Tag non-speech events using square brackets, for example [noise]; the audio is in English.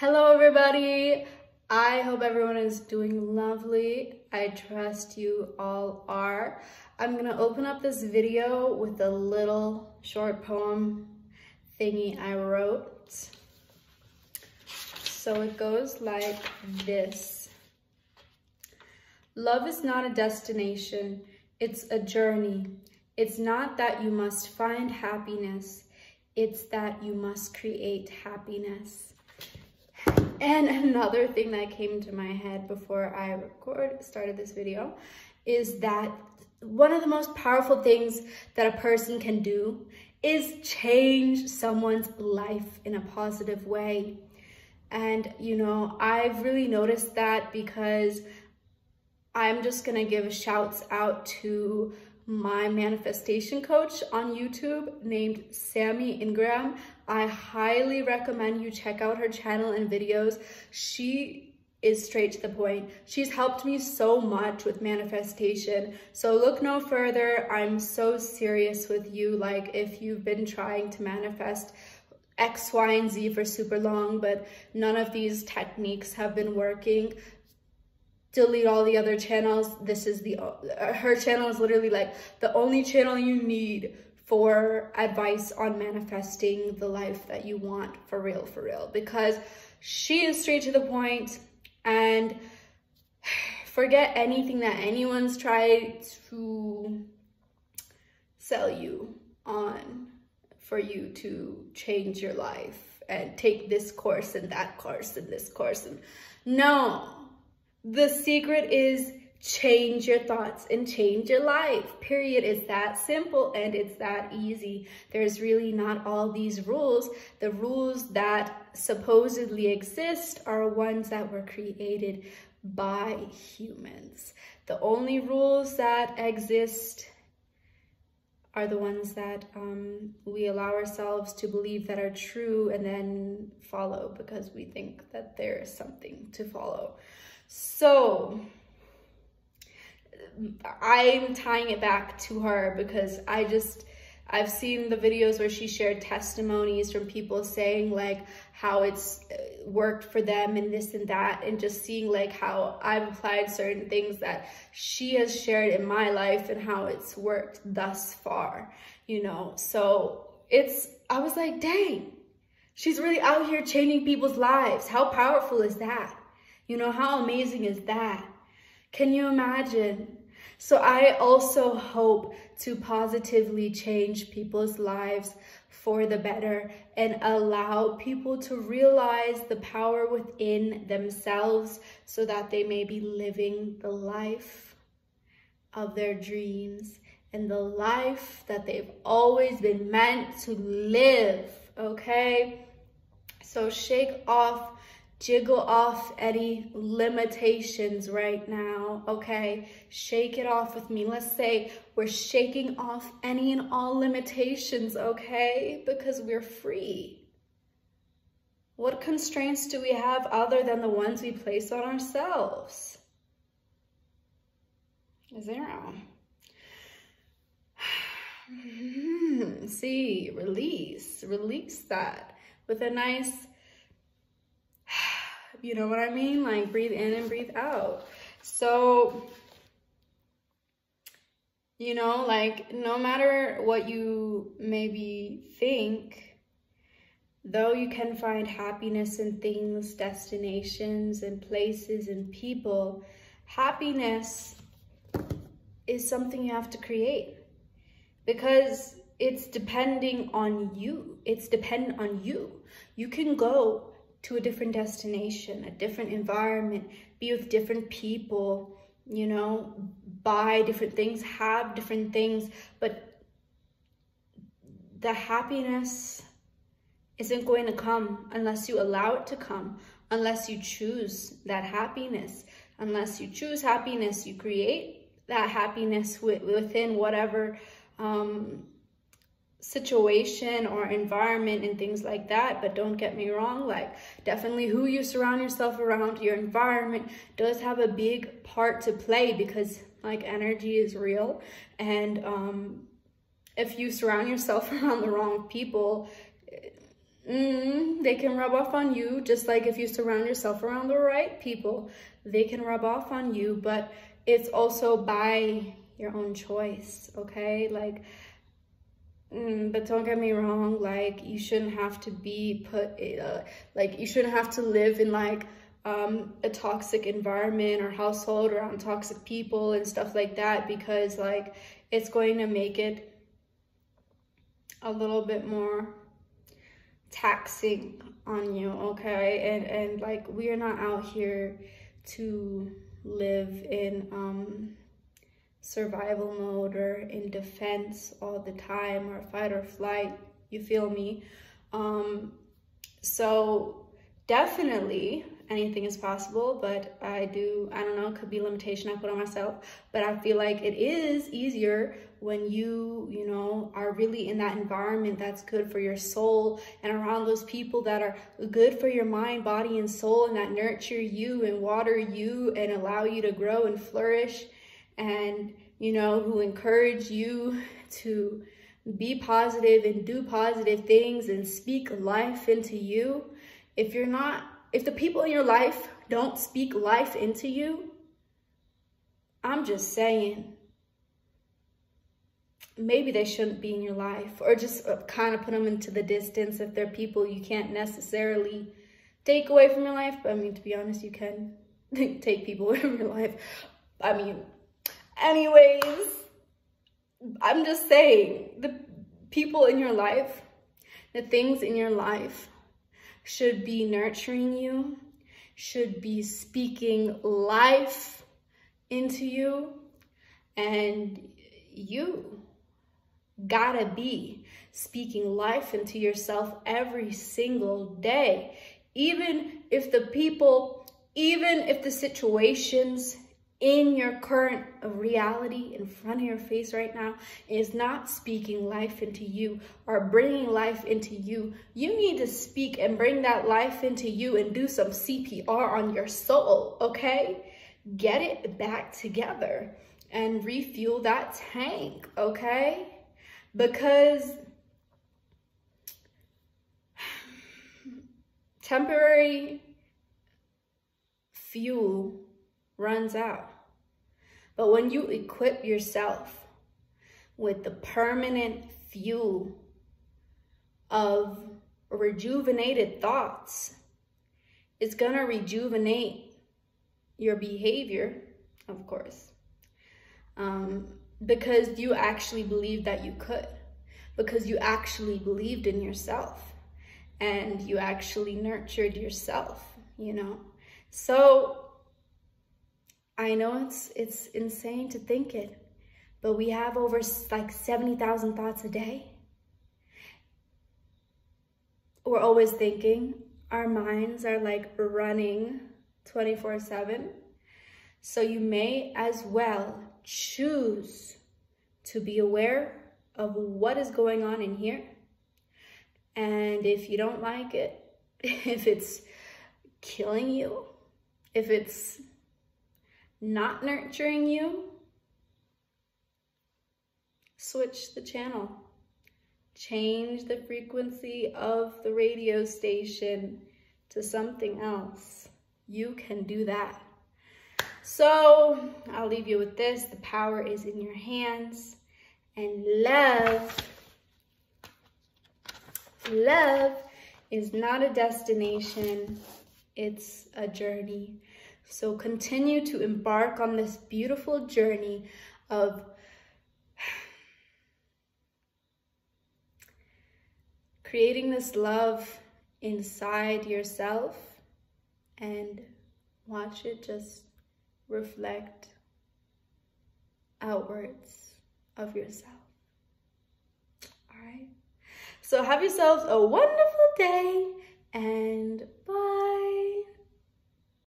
Hello everybody! I hope everyone is doing lovely. I trust you all are. I'm gonna open up this video with a little short poem thingy I wrote. So it goes like this. Love is not a destination, it's a journey. It's not that you must find happiness, it's that you must create happiness. And another thing that came to my head before I record started this video is that one of the most powerful things that a person can do is change someone's life in a positive way. And, you know, I've really noticed that because I'm just gonna give shouts out to my manifestation coach on YouTube named Sammy Ingram. I highly recommend you check out her channel and videos. She is straight to the point. She's helped me so much with manifestation. So look no further. I'm so serious with you. Like if you've been trying to manifest X, Y, and Z for super long, but none of these techniques have been working, delete all the other channels. This is the, her channel is literally like the only channel you need for advice on manifesting the life that you want for real, for real. Because she is straight to the point and forget anything that anyone's tried to sell you on for you to change your life and take this course and that course and this course. And no, the secret is change your thoughts and change your life. Period. It's that simple and it's that easy. There's really not all these rules. The rules that supposedly exist are ones that were created by humans. The only rules that exist are the ones that um, we allow ourselves to believe that are true and then follow because we think that there's something to follow so I'm tying it back to her because I just, I've seen the videos where she shared testimonies from people saying like how it's uh, worked for them and this and that and just seeing like how I've applied certain things that she has shared in my life and how it's worked thus far, you know? So it's, I was like, dang, she's really out here changing people's lives. How powerful is that? You know, how amazing is that? Can you imagine so I also hope to positively change people's lives for the better and allow people to realize the power within themselves so that they may be living the life of their dreams and the life that they've always been meant to live, okay? So shake off Jiggle off any limitations right now, okay? Shake it off with me. Let's say we're shaking off any and all limitations, okay? Because we're free. What constraints do we have other than the ones we place on ourselves? Zero. [sighs] Hmm, see, release, release that with a nice you know what I mean? Like breathe in and breathe out. So, you know, like no matter what you maybe think, though you can find happiness in things, destinations, and places and people, happiness is something you have to create because it's depending on you. It's dependent on you. You can go to a different destination, a different environment, be with different people, you know, buy different things, have different things, but the happiness isn't going to come unless you allow it to come, unless you choose that happiness. Unless you choose happiness, you create that happiness within whatever um, situation or environment and things like that but don't get me wrong like definitely who you surround yourself around your environment does have a big part to play because like energy is real and um if you surround yourself [laughs] around the wrong people mm, they can rub off on you, just like if you surround yourself around the right people, they can rub off on you, but it's also by your own choice, okay? Like, mm, but don't get me wrong, like, you shouldn't have to be put, uh, like, you shouldn't have to live in, like, um, a toxic environment or household around toxic people and stuff like that because, like, it's going to make it a little bit more taxing on you, okay? And, and like, we are not out here to live in um, survival mode or in defense all the time or fight or flight, you feel me? Um, so definitely anything is possible, but I do, I don't know, it could be limitation I put on myself, but I feel like it is easier when you, you know, are really in that environment that's good for your soul and around those people that are good for your mind, body, and soul and that nurture you and water you and allow you to grow and flourish. And, you know, who encourage you to be positive and do positive things and speak life into you. If you're not if the people in your life don't speak life into you, I'm just saying, maybe they shouldn't be in your life or just uh, kind of put them into the distance if they're people you can't necessarily take away from your life. But I mean, to be honest, you can [laughs] take people [laughs] away from your life. I mean, anyways, I'm just saying the people in your life, the things in your life should be nurturing you, should be speaking life into you, and you gotta be speaking life into yourself every single day. Even if the people, even if the situations in your current uh, reality in front of your face right now is not speaking life into you or bringing life into you, you need to speak and bring that life into you and do some CPR on your soul, okay? Get it back together and refuel that tank, okay? Because [sighs] temporary fuel runs out. But when you equip yourself with the permanent fuel of rejuvenated thoughts, it's going to rejuvenate your behavior, of course, um, because you actually believed that you could, because you actually believed in yourself and you actually nurtured yourself, you know. So I know it's it's insane to think it, but we have over like 70,000 thoughts a day. We're always thinking. Our minds are like running 24 7. So you may as well choose to be aware of what is going on in here. And if you don't like it, [laughs] if it's killing you, if it's not nurturing you, switch the channel. Change the frequency of the radio station to something else. You can do that. So I'll leave you with this. The power is in your hands. And love, love is not a destination. It's a journey. So continue to embark on this beautiful journey of creating this love inside yourself and watch it just reflect outwards of yourself. All right. So have yourselves a wonderful day and bye.